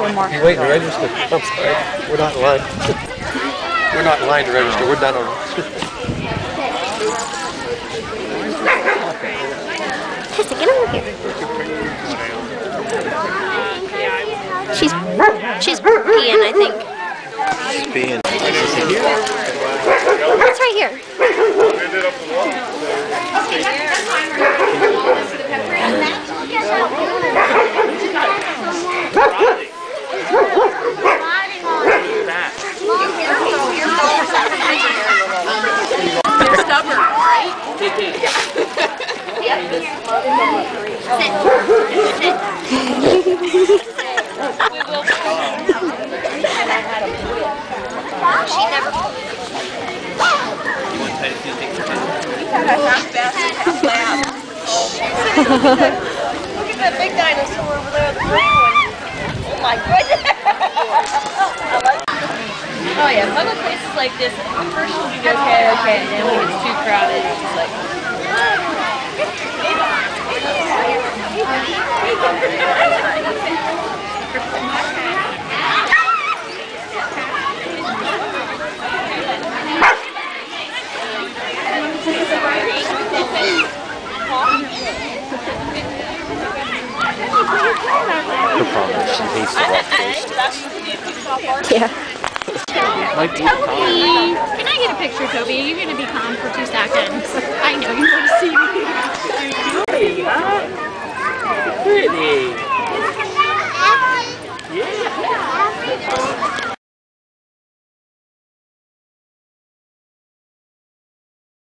one more. You wait to register. I'm sorry. We're not in line. We're not in line to register. We're done already. Tessa, get over here. She's she's peeing, I think. She's Being. That's right here. Stubborn, right? She never. Look at that big dinosaur over there, the green one. Oh my goodness. Oh yeah, like this, at first you'll be okay, okay, and then when it gets too crowded, it's just like, No problem. She hates the rock face. Yeah. Be Toby! Can I get a picture, Toby? You're gonna be calm for two seconds.